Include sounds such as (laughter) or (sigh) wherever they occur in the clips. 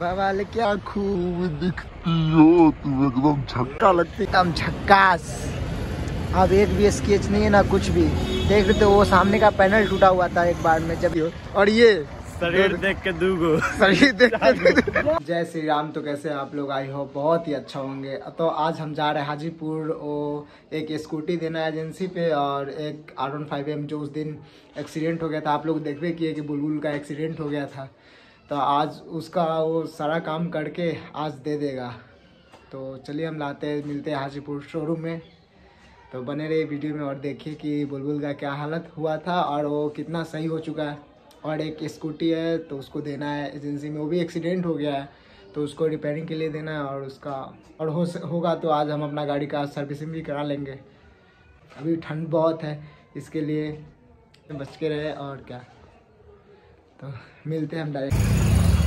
बाबा क्या खूब दिखती हो तुम एकदम झक्का लगती। एकदम झक्कास। अब एक भी स्केच नहीं है ना कुछ भी। देख रहे थे वो सामने का पैनल टूटा हुआ था एक बार में जब और ये शरीर (laughs) देख के दूगो। शरीर देख के (laughs) जय श्री राम तो कैसे आप लोग? आई हो बहुत ही अच्छा होंगे। तो आज हम जा रहे हैं हाजीपुर वो एक स्कूटी देना है एजेंसी पे और एक आर वन फाइव एम जो उस दिन एक्सीडेंट हो गया था। आप लोग देखते किए कि बुलबुल का एक्सीडेंट हो गया था। तो आज उसका वो सारा काम करके आज दे देगा। तो चलिए हम लाते हैं मिलते हैं हाजीपुर शोरूम में। तो बने रहिए वीडियो में और देखिए कि बुलबुल का क्या हालत हुआ था और वो कितना सही हो चुका है। और एक स्कूटी है तो उसको देना है। एजेंसी में वो भी एक्सीडेंट हो गया है तो उसको रिपेयरिंग के लिए देना है और उसका, और हो होगा तो आज हम अपना गाड़ी का सर्विसिंग भी करा लेंगे। अभी ठंड बहुत है, इसके लिए बच के रहे और क्या। तो मिलते हैं हम डायरेक्ट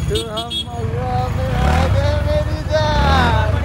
तो हम मौका में आ गए मेरी जान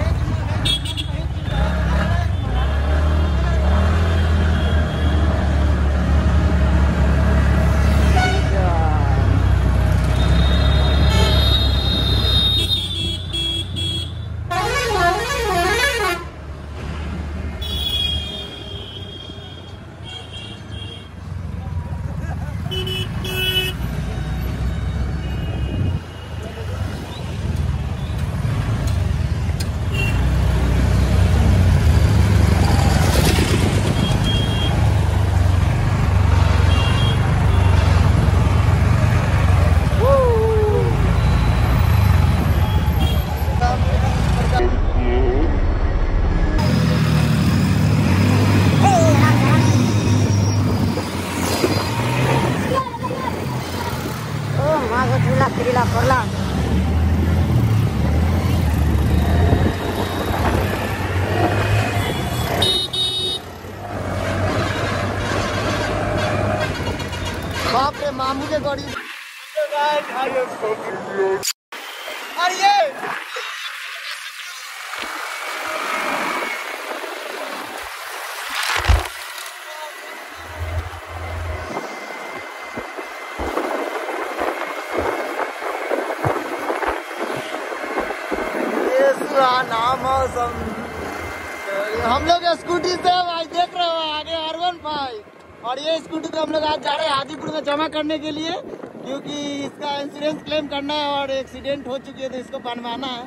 बाप रे मामू के गाड़ी हम लोग स्कूटी से भाई, देख रहे हो आगे आर भाई। और ये स्कूटी तो हम लोग आज जा रहे हैं हाजीपुर में जमा करने के लिए। क्योंकि इसका इंश्योरेंस क्लेम करना है और एक्सीडेंट हो चुकी है तो इसको बनवाना है।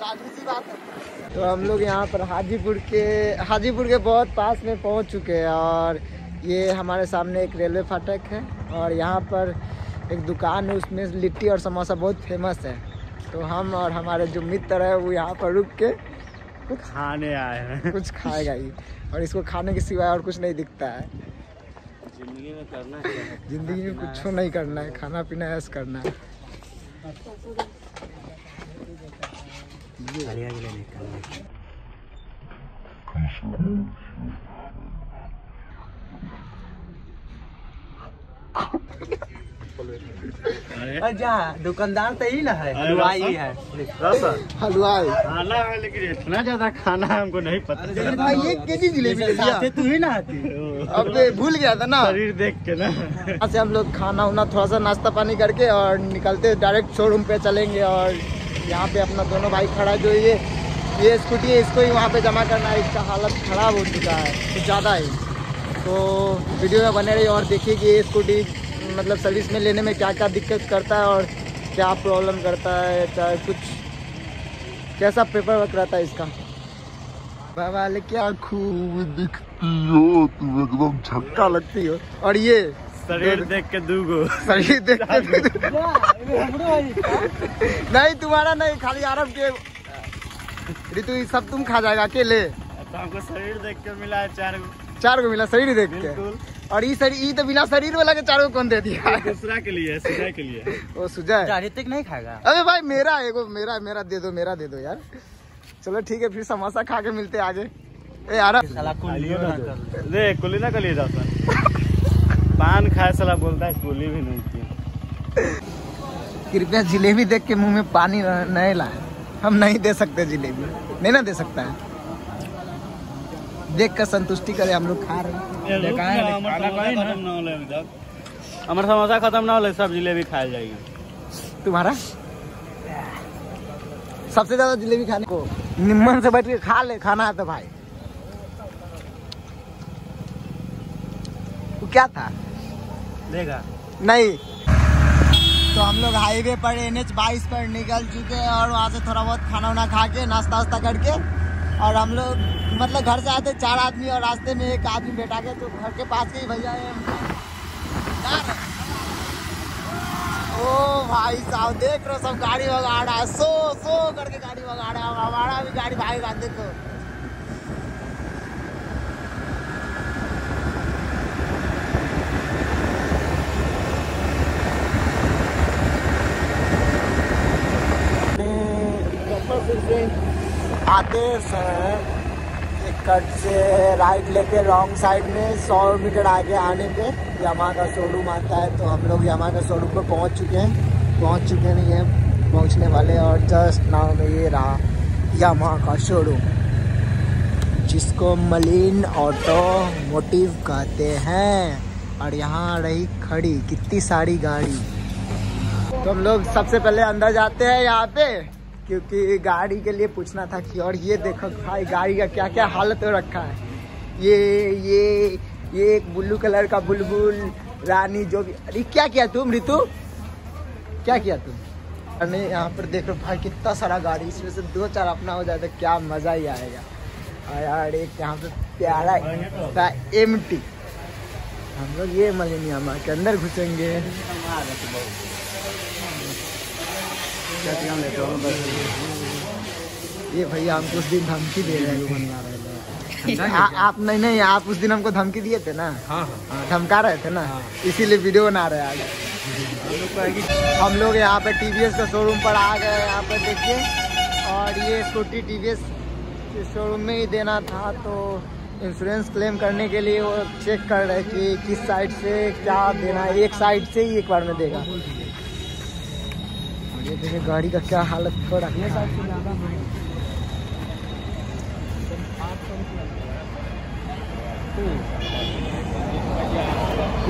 लाजमी सी बात है। तो हम लोग यहाँ पर हाजीपुर के हाजीपुर के बहुत पास में पहुँच चुके हैं और ये हमारे सामने एक रेलवे फाटक है और यहाँ पर एक दुकान है उसमें लिट्टी और समोसा बहुत फ़ेमस है। तो हम और हमारे जो मित्र है वो यहाँ पर रुक के खाने आए हैं। कुछ खाएगा ही। और इसको खाने के सिवाय और कुछ नहीं दिखता है। ज़िंदगी में करना है? ज़िंदगी में कुछ नहीं करना है खाना पीना ऐस करना है। अरे। दुकानदार तो ही ना है हलवाई है। हलवाई। खाना है लेकिन इतना ज़्यादा खाना है हमको नहीं पता। भाई ये केजी जिलेबी ले तू ही ना आती। (laughs) अब भूल गया था ना। शरीर देख के ना। हम लोग खाना उना थोड़ा सा नाश्ता पानी करके और निकलते डायरेक्ट शोरूम पे चलेंगे और यहाँ पे अपना दोनों भाई खड़ा जो ये ये स्कूटी है इसको ही वहाँ पे जमा करना है। इसका हालत खराब हो चुका है कुछ ज़्यादा ही। तो वीडियो में बने रहिए और देखिए कि ये स्कूटी मतलब सर्विस में लेने में क्या क्या दिक्कत करता है और क्या प्रॉब्लम करता है चाहे कुछ कैसा पेपर वर्क रहता है इसका? बाबा क्या खूब दिखती हो तुम एकदम झक्का लगती हो। और ये शरीर देख के दूगो। शरीर देख के (laughs) नहीं तुम्हारा नहीं खाली आरब के। ऋतु ये सब तुम खा जाएगा अकेले। तो हमको शरीर देख के मिला है चार गो। चार को मिला शरीर देख के। बिल्कुल। और ये शरीर तो बिना शरीर वाला के चारों कौन दे दिया? दूसरा के लिए सुधा के लिए। (laughs) वो सुजय। ऋतिक नहीं खाएगा? अबे भाई मेरा है मेरा मेरा दे दो मेरा दे दो यार। चलो ठीक है फिर समोसा खा के मिलते आगे ए यार ले कुली ना कलिए रसन पान खाए साला बोलता है कुली भी नहीं की कृपया जिलेबी देख के मुँह में पानी नहीं लाए हम नहीं दे सकते जिलेबी। नहीं ना दे सकता है। देख कर संतुष्टि करे हम लोग खा रहे हैं। देखा है हमारा समोसा खत्म ना हो सब जिलेबी खाए जाएगी। तुम्हारा? सबसे ज़्यादा जलेबी खाने को। निम्मन से बैठ के खा ले खाना है तो भाई। वो क्या था? देगा नहीं। तो हम लोग हाईवे पर एन एच बाईस पर निकल चुके हैं और वहाँ से थोड़ा बहुत खाना वाना खा के नाश्ता वास्ता करके और हम लोग मतलब घर से आते चार आदमी और रास्ते में एक आदमी बैठा के तो घर के पास के ही भैया है। ओ भाई साहब, देख रहे सब गाड़ी भगा रहा है सो सो करके गाड़ी भगा रहा है हमारा भी गाड़ी भागेगा, देखो एक कट से राइट लेके रॉन्ग साइड में सौ मीटर आगे आने पे यामा का शोरूम आता है तो हम लोग यामा का शोरूम पे पहुँच चुके हैं। पहुँच चुके नहीं हैं पहुँचने वाले और जस्ट नाव में ये रहा यामा का शोरूम जिसको मलिन ऑटो मोटिव कहते हैं। और यहाँ रही खड़ी, कितनी सारी गाड़ी। तो हम लोग सबसे पहले अंदर जाते हैं यहाँ पे। क्योंकि गाड़ी के लिए पूछना था कि और ये देखो भाई, गाड़ी का क्या क्या हालत हो रखा है। ये ये ये एक ब्लू कलर का बुलबुल, रानी जो भी। अरे क्या किया तुम रितु क्या किया तुम अरे यहाँ पर देख रहे भाई, कितना सारा गाड़ी, इसमें से दो चार अपना हो जाए तो क्या मज़ा ही आएगा। और यार, एक यहाँ पे प्यारा एम टी हम लोग ये मलिनियामा के अंदर घुसेंगे। ये भैया हमको उस दिन धमकी दे रहे हैं (laughs) आ- आप नहीं नहीं आप उस दिन हमको धमकी दिए थे ना? हाँ, धमका रहे थे ना? इसीलिए वीडियो बना रहे आज। हम लोग यहाँ पे टी टीवीएस के शोरूम पर आ गए यहाँ पे देखिए। और ये स्कूटी टीवीएस शोरूम में ही देना था तो इंश्योरेंस क्लेम करने के लिए वो चेक कर रहे कि किस साइड से क्या देना है। एक साइड से ही एक बार में देगा। ये देखिए, गाड़ी का क्या हालत हो रखा है।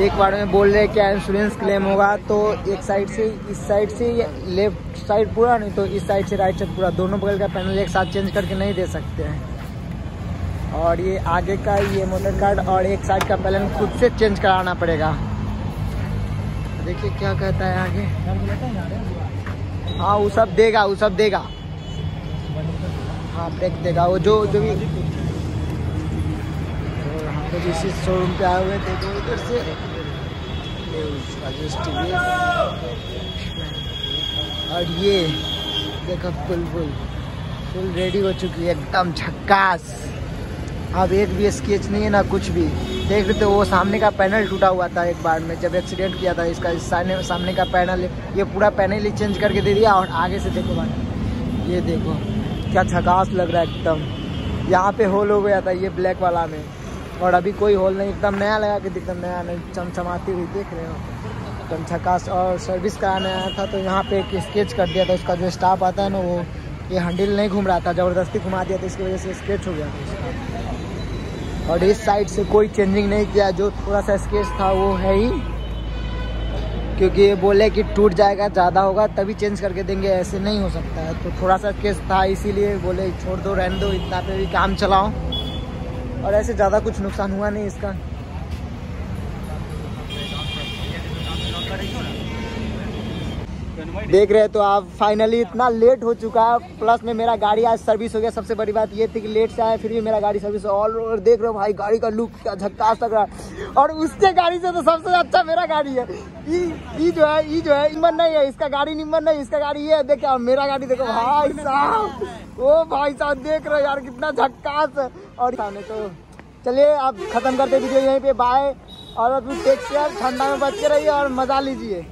एक बार में बोल रहे क्या इंश्योरेंस क्लेम होगा तो एक साइड से, इस साइड से लेफ़्ट साइड पूरा नहीं तो इस साइड से राइट साइड पूरा। दोनों बगल का पैनल एक साथ चेंज करके नहीं दे सकते हैं। और ये आगे का ये मोटर कार्ड और एक साइड का पैनल खुद से चेंज कराना पड़ेगा। देखिए क्या कहता है आगे। हाँ वो सब देगा, वो सब देगा। हाँ ब्रेक देगा। वो जो जो भी इसी शोरूम पे आए हुए थे तो उधर से। और ये, देखो बुलबुल फुल। रेडी हो चुकी है, एकदम झक्कास। अब एक भी स्केच नहीं है, ना कुछ भी। देख रहे थे, वो सामने का पैनल टूटा हुआ था एक बार में, जब एक्सीडेंट किया था इसका, इस सामने सामने का पैनल ये पूरा पैनल ही चेंज करके दे दिया और आगे से देखो भाई। ये देखो, क्या झकास लग रहा है एकदम। यहाँ पे होल हो गया था ये ब्लैक वाला में। और अभी कोई होल नहीं, एकदम नया लगा के एकदम नया नहीं, चमचमाती हुई, देख रहे हो। एकदम झकास और सर्विस कराने आया था तो यहाँ पे एक स्केच कर दिया था, उसका जो स्टाफ आता है ना, वो ये हैंडल नहीं घूम रहा था, ज़बरदस्ती घुमा दिया था, इसकी वजह से स्केच हो गया और इस साइड से कोई चेंजिंग नहीं किया, जो थोड़ा सा स्केच था, वो है ही। क्योंकि ये बोले कि टूट जाएगा, ज़्यादा होगा, तभी चेंज करके देंगे, ऐसे नहीं हो सकता है। तो थोड़ा सा केस था, इसीलिए बोले, छोड़ दो, रहने दो, इतना पे भी काम चलाओ। और ऐसे ज़्यादा कुछ नुकसान हुआ नहीं इसका। देख रहे हैं तो आप फाइनली इतना लेट हो चुका है प्लस में मेरा गाड़ी आज सर्विस हो गया। सबसे बड़ी बात ये थी कि लेट से आया, फिर भी मेरा गाड़ी सर्विस ऑल ओवर देख रहे हो भाई, गाड़ी का लुक क्या झक्कास लग रहा है। और उसके गाड़ी से तो सबसे अच्छा मेरा गाड़ी है। ई जो है, ई जो है निम्बन नहीं है। इसका गाड़ी निम्बन नहीं, इसका गाड़ी ये देखो और मेरा गाड़ी देखो, भाई साहब। ओ भाई साहब, देख रहे हो यार, कितना झक्कास और तो चलिए आप खत्म करते वीडियो यहीं पे। बाय और अब टेक केयर ठंडा में बच के रहिए और मज़ा लीजिए।